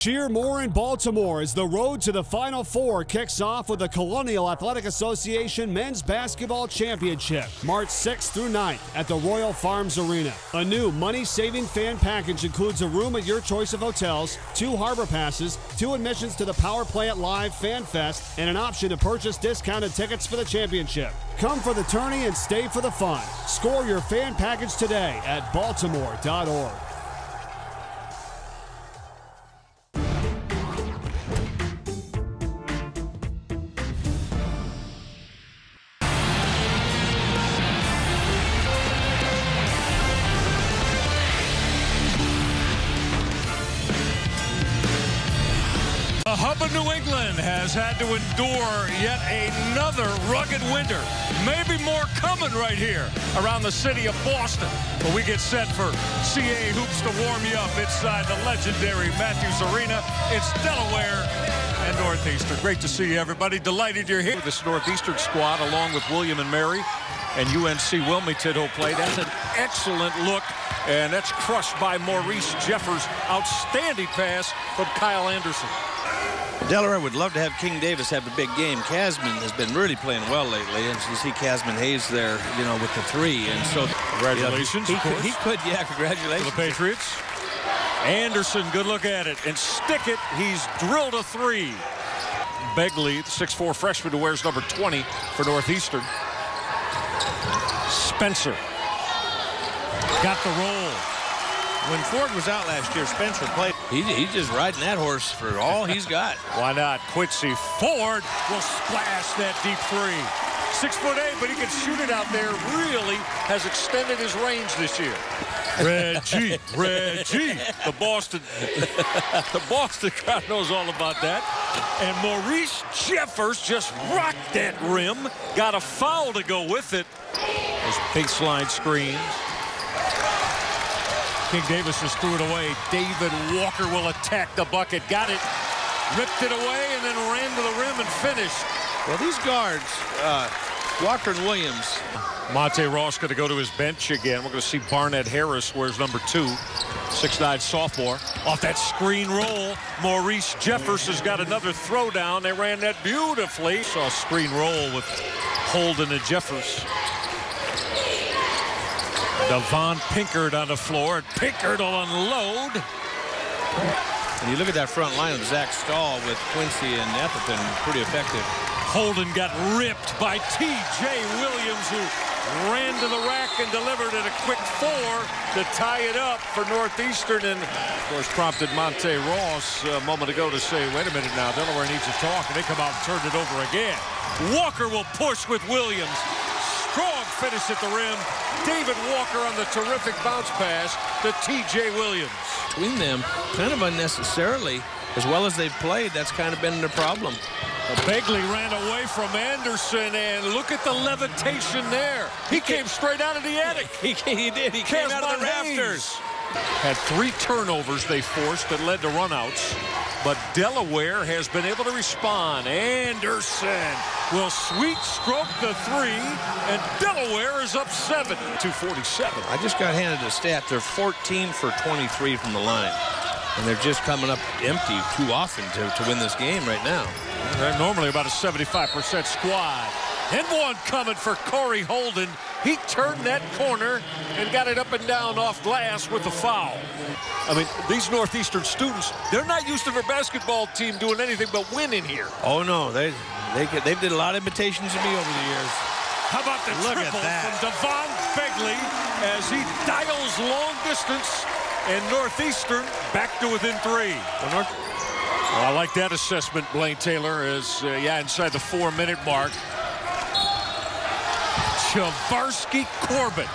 Cheer more in Baltimore as the road to the Final Four kicks off with the Colonial Athletic Association Men's Basketball Championship, March 6th through 9th at the Royal Farms Arena. A new money saving fan package includes a room at your choice of hotels, two harbor passes, two admissions to the Power Plant Live Fan Fest, and an option to purchase discounted tickets for the championship. Come for the tourney and stay for the fun. Score your fan package today at baltimore.org. The hub of New England has had to endure yet another rugged winter. Maybe more coming right here around the city of Boston. But we get set for CAA Hoops to warm you up inside the legendary Matthews Arena. It's Delaware and Northeastern. Great to see you, everybody. Delighted you're here. This Northeastern squad, along with William and Mary and UNC Wilmington, will play. That's an excellent look, and that's crushed by Maurice Jeffers. Outstanding pass from Kyle Anderson. Delaware would love to have King Davis have a big game. Cazmon has been really playing well lately, and you see Cazmon Hayes there, you know, with the three, and so Congratulations, he, could, he could, yeah, congratulations. the Patriots. Anderson, good look at it. And stick it. He's drilled a three. Begley, the 6'4 freshman who wears number 20 for Northeastern. Spencer. Got the roll. When Ford was out last year, Spencer played. He, he's just riding that horse for all he's got. Why not? Quincy Ford will splash that deep three. Six foot eight, but he can shoot it out there. Really has extended his range this year. Reggie, Reggie, the Boston, the Boston crowd knows all about that. And Maurice Jeffers just rocked that rim, got a foul to go with it. Those baseline screens. King Davis just threw it away. David Walker will attack the bucket. Got it. Ripped it away and then ran to the rim and finished. Well, these guards, uh, Walker and Williams, Monte Ross going to go to his bench again. We're going to see Barnett Harris, wears number two, 6'9 sophomore. Off that screen roll, Maurice Jeffers has got another throwdown. They ran that beautifully. Saw screen roll with Holden and Jeffers. Devon Pinkard on the floor. Pinkard will unload. and you look at that front line of Zach Stahl with Quincy and Eatherton, pretty effective. Holden got ripped by T.J. Williams, who ran to the rack and delivered it a quick four to tie it up for Northeastern. And, of course, prompted Monte Ross a moment ago to say, wait a minute now, Delaware needs to talk. And they come out and turn it over again. Walker will push with Williams. Strong finish at the rim. David Walker on the terrific bounce pass to T.J. Williams. Between them, kind of unnecessarily, as well as they've played, that's kind of been their problem. Begley ran away from Anderson, and look at the levitation there. He came straight out of the attic. He, he did. He came out of the rafters. Had three turnovers they forced that led to runouts. But Delaware has been able to respond. Anderson will sweet stroke the three, and Delaware is up seven. 247. I just got handed a stat. They're 14 for 23 from the line. And they're just coming up empty too often to, to win this game right now. They're normally about a 75% squad. And one coming for Kory Holden. He turned that corner and got it up and down off glass with a foul. I mean, these Northeastern students, they're not used to their basketball team doing anything but winning here. Oh, no. They, they, they did a lot of invitations to me over the years. How about the Look triple from Devon Begley as he dials long distance and Northeastern back to within three. Well, North, Well, I like that assessment, Blaine Taylor, is, uh, yeah, inside the four-minute mark. Chivarsky Corbett.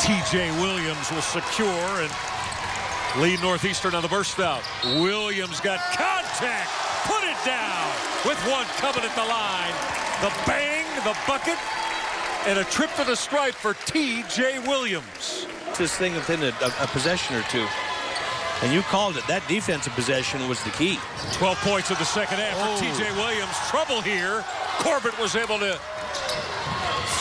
T.J. Williams will secure and lead Northeastern on the burst out. Williams got contact. Put it down with one coming at the line. The bang, the bucket, and a trip to the stripe for T.J. Williams. this thing within a, a, a possession or two. And you called it. That defensive possession was the key. 12 points in the second half Oh. for T.J. Williams. Trouble here. Corbett was able to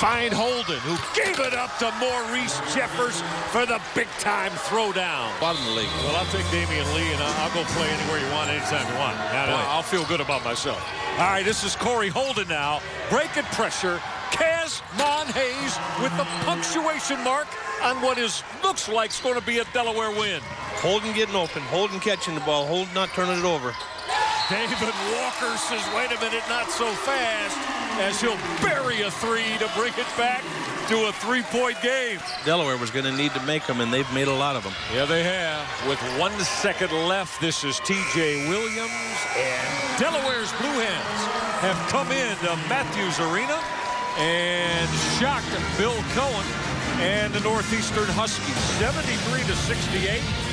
find Holden, who gave it up to Maurice Jeffers for the big-time throwdown. Bottom of the league. Well, I'll take Damion Lee, and I'll, I'll go play anywhere you want, anytime you want. And I'll feel good about myself. All right, this is Kory Holden now. Breaking pressure. Kaz Hayes with the punctuation mark on what is looks like is going to be a Delaware win. Holden getting open. Holden catching the ball. Holden not turning it over. David Walker says, wait a minute, not so fast, as he'll bury a three to bring it back to a three-point game. Delaware was going to need to make them, and they've made a lot of them. Yeah, they have. With one second left, this is T.J. Williams, and Delaware's Blue Hens have come into Matthews Arena and shocked Bill Coen and the Northeastern Huskies. 73 to 68.